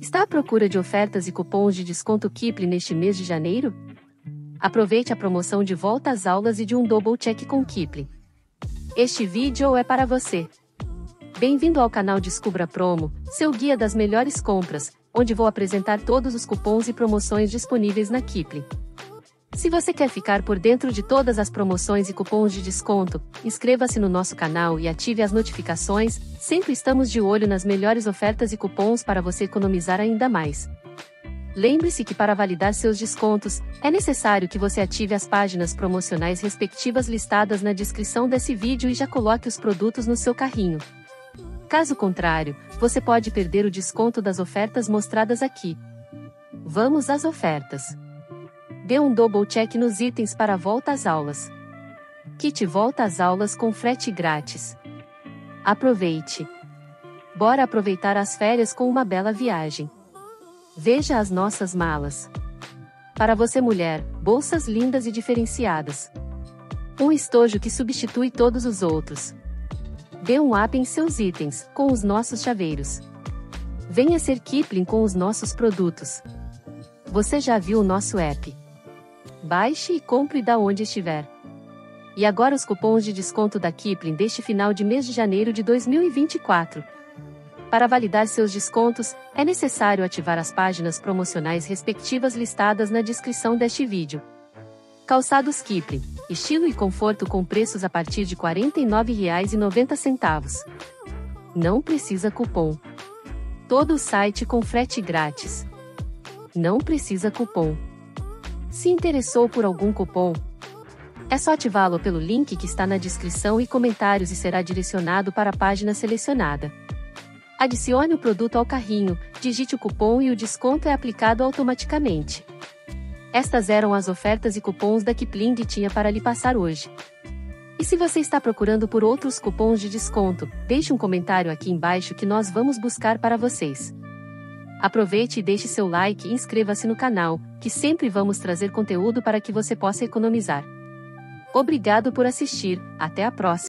Está à procura de ofertas e cupons de desconto Kipling neste mês de janeiro? Aproveite a promoção de volta às aulas e de um double check com Kipling. Este vídeo é para você. Bem-vindo ao canal Descubra Promo, seu guia das melhores compras, onde vou apresentar todos os cupons e promoções disponíveis na Kipling. Se você quer ficar por dentro de todas as promoções e cupons de desconto, inscreva-se no nosso canal e ative as notificações, sempre estamos de olho nas melhores ofertas e cupons para você economizar ainda mais. Lembre-se que para validar seus descontos, é necessário que você ative as páginas promocionais respectivas listadas na descrição desse vídeo e já coloque os produtos no seu carrinho. Caso contrário, você pode perder o desconto das ofertas mostradas aqui. Vamos às ofertas. Dê um double check nos itens para volta às aulas. Kit volta às aulas com frete grátis. Aproveite! Bora aproveitar as férias com uma bela viagem. Veja as nossas malas. Para você mulher, bolsas lindas e diferenciadas. Um estojo que substitui todos os outros. Dê um up em seus itens, com os nossos chaveiros. Venha ser Kipling com os nossos produtos. Você já viu o nosso app? Baixe e compre da onde estiver. E agora os cupons de desconto da Kipling deste final de mês de janeiro de 2024. Para validar seus descontos, é necessário ativar as páginas promocionais respectivas listadas na descrição deste vídeo. Calçados Kipling, estilo e conforto com preços a partir de R$ 49,90. Não precisa cupom. Todo o site com frete grátis. Não precisa cupom. Se interessou por algum cupom, é só ativá-lo pelo link que está na descrição e comentários e será direcionado para a página selecionada. Adicione o produto ao carrinho, digite o cupom e o desconto é aplicado automaticamente. Estas eram as ofertas e cupons da Kipling tinha para lhe passar hoje. E se você está procurando por outros cupons de desconto, deixe um comentário aqui embaixo que nós vamos buscar para vocês. Aproveite e deixe seu like e inscreva-se no canal, que sempre vamos trazer conteúdo para que você possa economizar. Obrigado por assistir, até a próxima!